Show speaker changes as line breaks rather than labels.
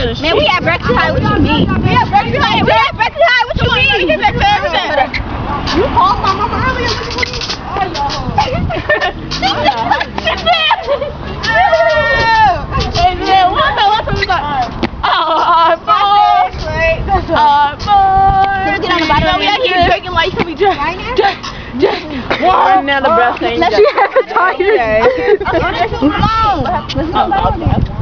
Man, we at Brexit High. What you mean? We at Brexit High. We at Brexit High. What you mean? You called my mama earlier.
What the what? Oh. Oh, we drink. One now the breath
thing.
Let's
you have a tired.
Oh, okay.